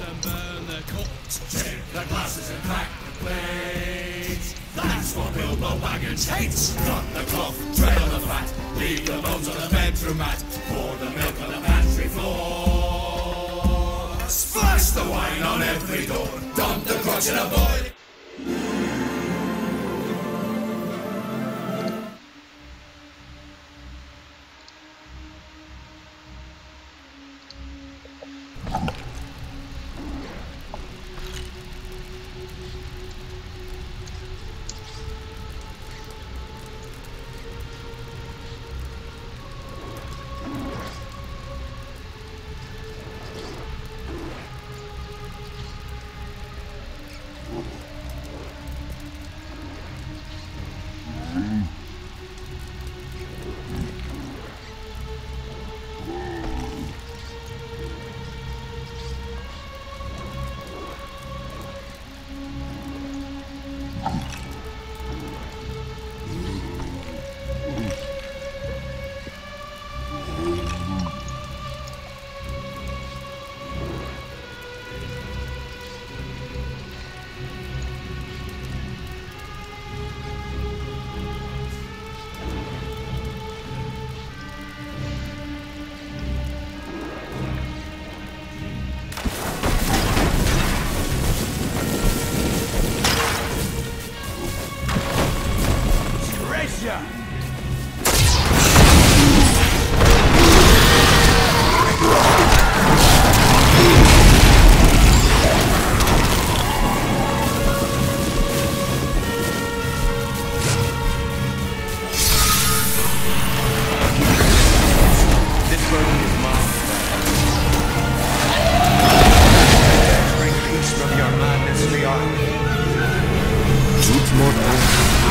and burn the courts. Take the glasses and crack the plates. That's what Bilbo Baggins hates. Cut the cloth, on the fat, leave the bones on the bedroom mat, pour the milk on the pantry floor. Splash the wine on every door, dump the crotch in a boy. Your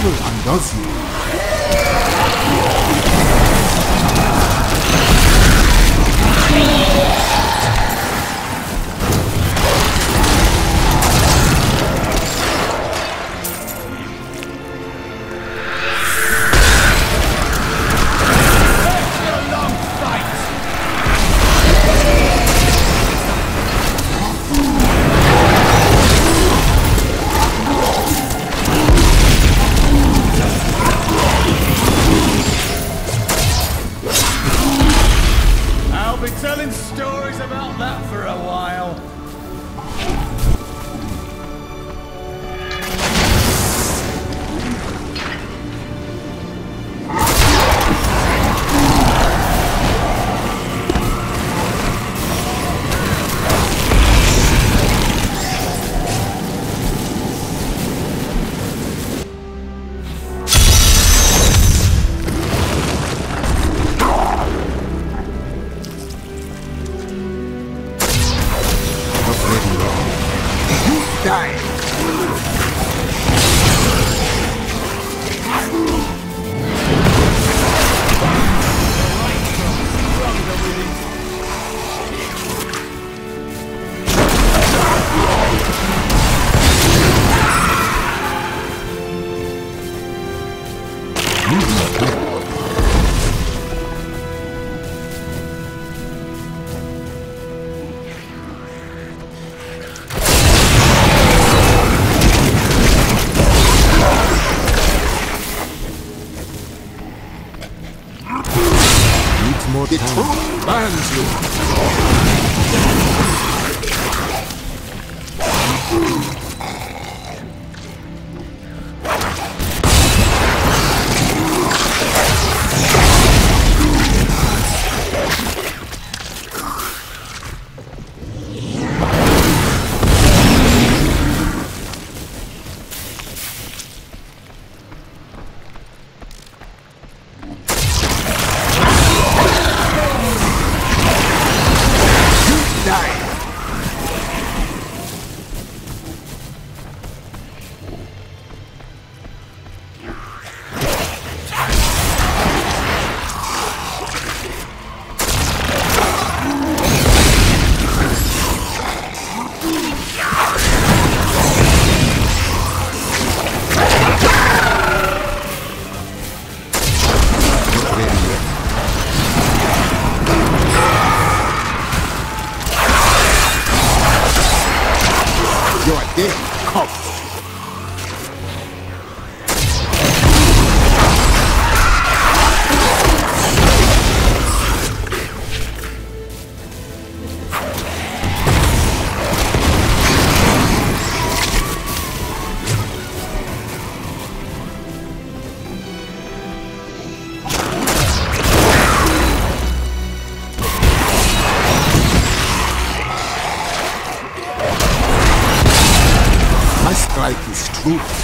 evil undoes you. Telling stories about that for a while. Die. the true man's 靠 strike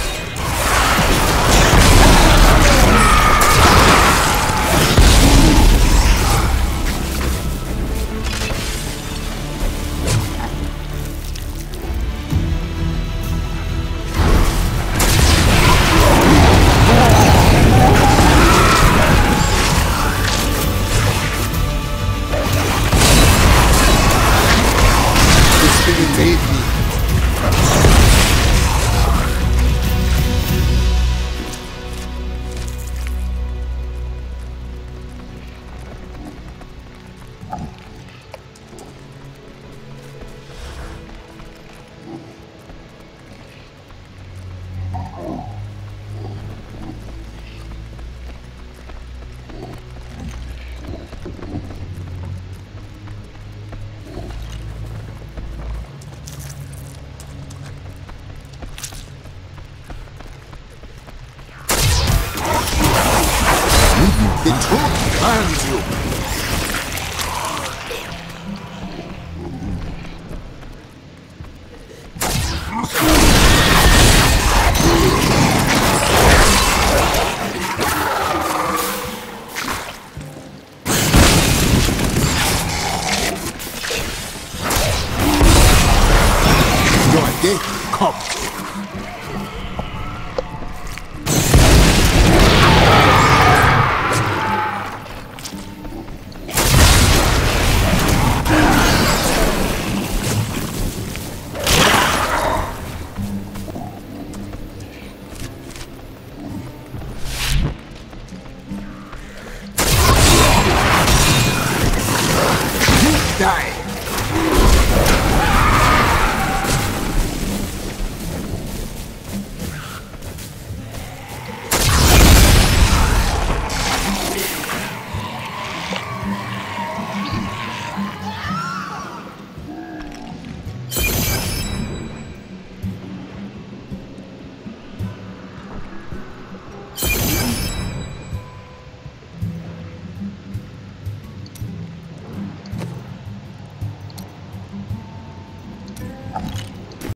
Die.